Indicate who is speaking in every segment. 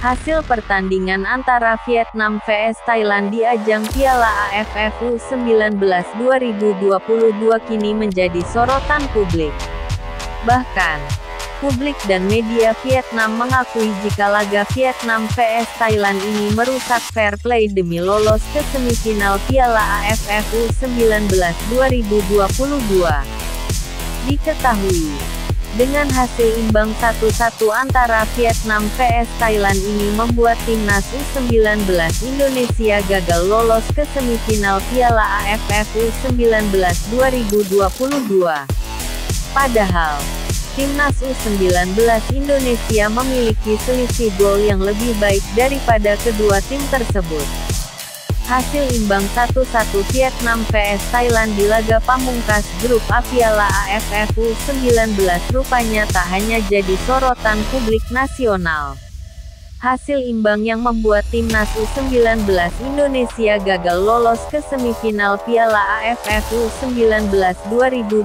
Speaker 1: Hasil pertandingan antara Vietnam vs Thailand di ajang Piala AFF U19 2022 kini menjadi sorotan publik. Bahkan, publik dan media Vietnam mengakui jika laga Vietnam vs Thailand ini merusak fair play demi lolos ke semifinal Piala AFF U19 2022. Diketahui, dengan hasil imbang 1-1 antara Vietnam vs Thailand ini membuat timnas U19 Indonesia gagal lolos ke semifinal Piala AFF U19 2022. Padahal, timnas U19 Indonesia memiliki selisih gol yang lebih baik daripada kedua tim tersebut. Hasil imbang 1-1 Vietnam vs Thailand di laga pamungkas grup A Piala AFF U19 rupanya tak hanya jadi sorotan publik nasional. Hasil imbang yang membuat timnas U19 Indonesia gagal lolos ke semifinal Piala AFF U19 2022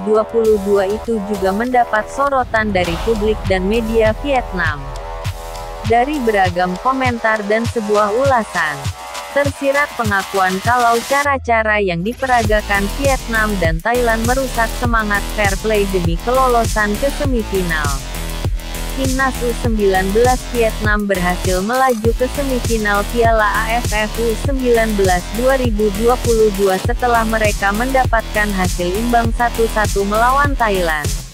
Speaker 1: itu juga mendapat sorotan dari publik dan media Vietnam. Dari beragam komentar dan sebuah ulasan, tersirat pengakuan kalau cara-cara yang diperagakan Vietnam dan Thailand merusak semangat fair play demi kelolosan ke semifinal. Timnas U19 Vietnam berhasil melaju ke semifinal Piala AFF U19 2022 setelah mereka mendapatkan hasil imbang 1-1 melawan Thailand.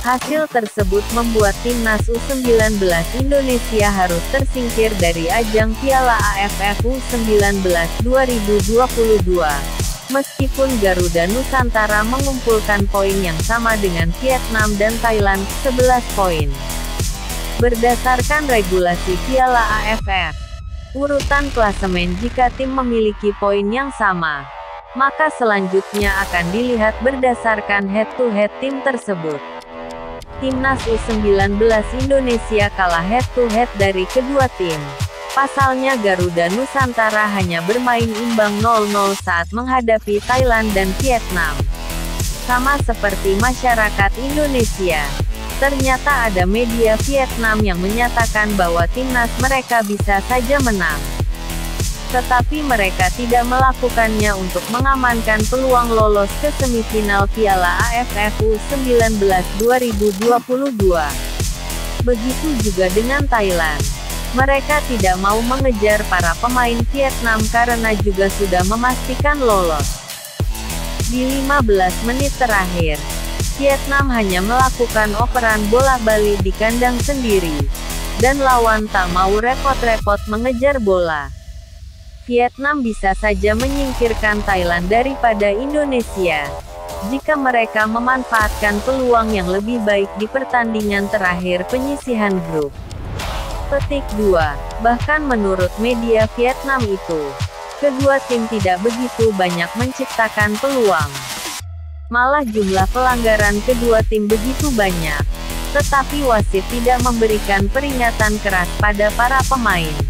Speaker 1: Hasil tersebut membuat timnas U19 Indonesia harus tersingkir dari ajang Piala AFF U19 2022. Meskipun Garuda Nusantara mengumpulkan poin yang sama dengan Vietnam dan Thailand, 11 poin. Berdasarkan regulasi Piala AFF, urutan klasemen jika tim memiliki poin yang sama, maka selanjutnya akan dilihat berdasarkan head-to-head -head tim tersebut. Timnas U19 Indonesia kalah head-to-head dari kedua tim. Pasalnya Garuda Nusantara hanya bermain imbang 0-0 saat menghadapi Thailand dan Vietnam. Sama seperti masyarakat Indonesia. Ternyata ada media Vietnam yang menyatakan bahwa timnas mereka bisa saja menang tetapi mereka tidak melakukannya untuk mengamankan peluang lolos ke semifinal Piala AFF U19 2022. Begitu juga dengan Thailand. Mereka tidak mau mengejar para pemain Vietnam karena juga sudah memastikan lolos. Di 15 menit terakhir, Vietnam hanya melakukan operan bola balik di kandang sendiri. Dan lawan tak mau repot-repot mengejar bola. Vietnam bisa saja menyingkirkan Thailand daripada Indonesia. Jika mereka memanfaatkan peluang yang lebih baik di pertandingan terakhir penyisihan grup. Petik 2. Bahkan menurut media Vietnam itu, kedua tim tidak begitu banyak menciptakan peluang. Malah jumlah pelanggaran kedua tim begitu banyak. Tetapi wasit tidak memberikan peringatan keras pada para pemain.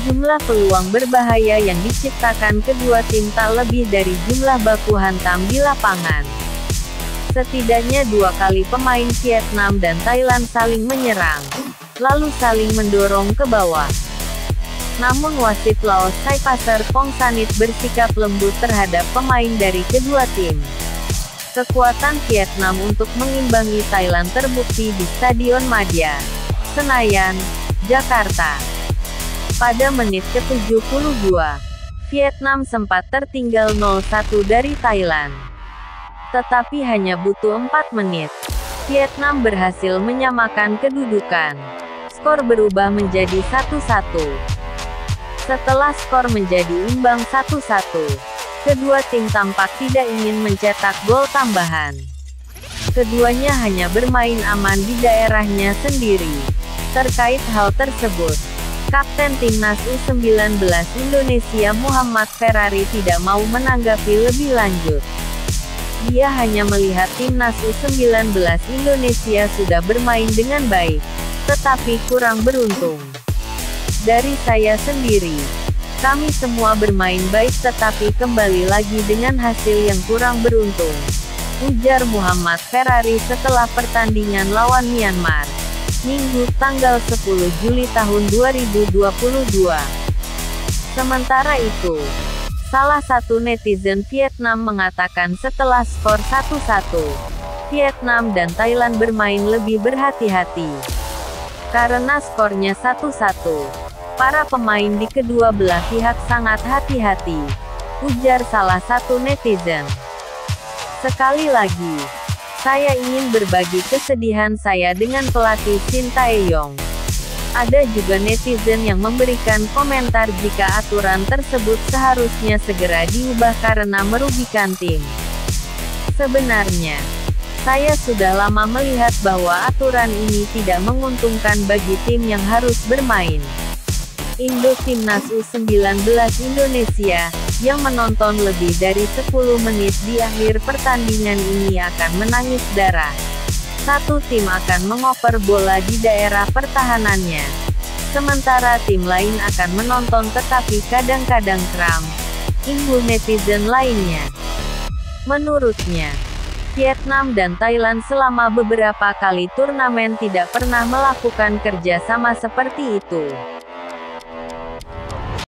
Speaker 1: Jumlah peluang berbahaya yang diciptakan kedua tim tak lebih dari jumlah baku hantam di lapangan. Setidaknya dua kali pemain Vietnam dan Thailand saling menyerang, lalu saling mendorong ke bawah. Namun wasit Laos Pasar Pong Sanit bersikap lembut terhadap pemain dari kedua tim. Kekuatan Vietnam untuk mengimbangi Thailand terbukti di Stadion Madya, Senayan, Jakarta. Pada menit ke-72, Vietnam sempat tertinggal 0-1 dari Thailand. Tetapi hanya butuh 4 menit, Vietnam berhasil menyamakan kedudukan. Skor berubah menjadi 1-1. Setelah skor menjadi imbang 1-1, kedua tim tampak tidak ingin mencetak gol tambahan. Keduanya hanya bermain aman di daerahnya sendiri. Terkait hal tersebut, Kapten Timnas U19 Indonesia Muhammad Ferrari tidak mau menanggapi lebih lanjut. Dia hanya melihat Timnas U19 Indonesia sudah bermain dengan baik, tetapi kurang beruntung. Dari saya sendiri, kami semua bermain baik tetapi kembali lagi dengan hasil yang kurang beruntung. Ujar Muhammad Ferrari setelah pertandingan lawan Myanmar. Minggu, tanggal 10 Juli tahun 2022. Sementara itu, salah satu netizen Vietnam mengatakan setelah skor 1-1, Vietnam dan Thailand bermain lebih berhati-hati. Karena skornya 1-1, para pemain di kedua belah pihak sangat hati-hati, ujar salah satu netizen. Sekali lagi, saya ingin berbagi kesedihan saya dengan pelatih Shin Tae-yong. Ada juga netizen yang memberikan komentar jika aturan tersebut seharusnya segera diubah karena merugikan tim. Sebenarnya, saya sudah lama melihat bahwa aturan ini tidak menguntungkan bagi tim yang harus bermain. Indo Timnas U19 Indonesia, yang menonton lebih dari 10 menit di akhir pertandingan ini akan menangis darah. Satu tim akan mengoper bola di daerah pertahanannya. Sementara tim lain akan menonton tetapi kadang-kadang kram. Imbul netizen lainnya. Menurutnya, Vietnam dan Thailand selama beberapa kali turnamen tidak pernah melakukan kerja sama seperti itu.